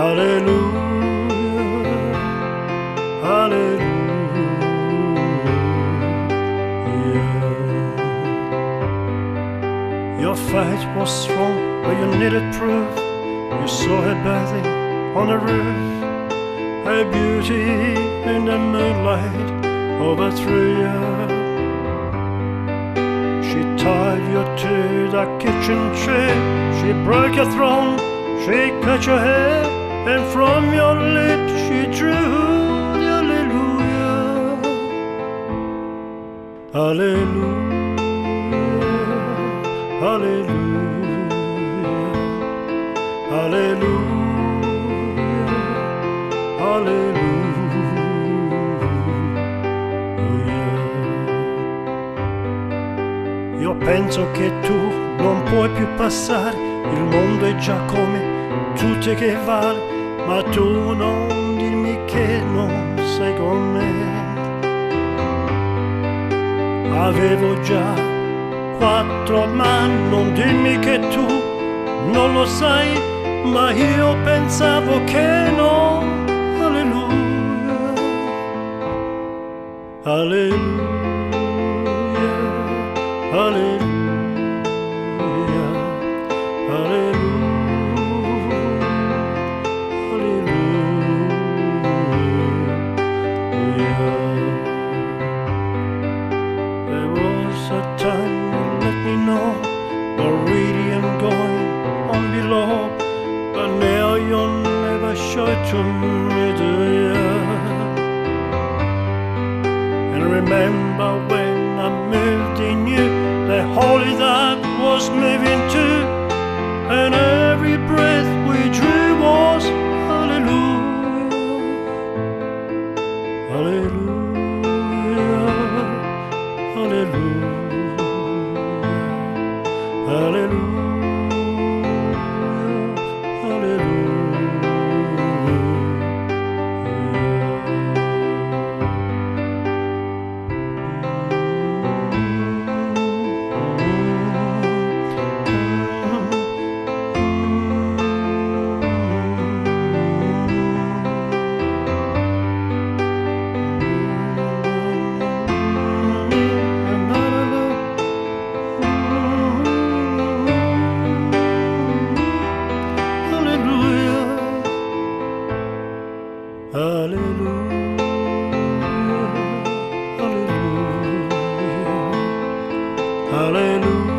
Hallelujah. Hallelujah. Your faith was strong, but you needed proof. You saw her bathing on the roof, her beauty in the moonlight overthrew you. She tied you to the kitchen chair. She broke your throne. She cut your hair, from your lips she drew the Hallelujah. Hallelujah. Hallelujah. Hallelujah. Hallelujah. Io penso che tu non puoi più passare, il mondo è già come tutte che vale, ma tu non dirmi che non sei con me. Avevo già quattro, ma non dimmi che tu non lo sai, ma io pensavo che no. And remember when I moved in you, the holy that was moving too, and every breath we drew was hallelujah, hallelujah, Hallelujah.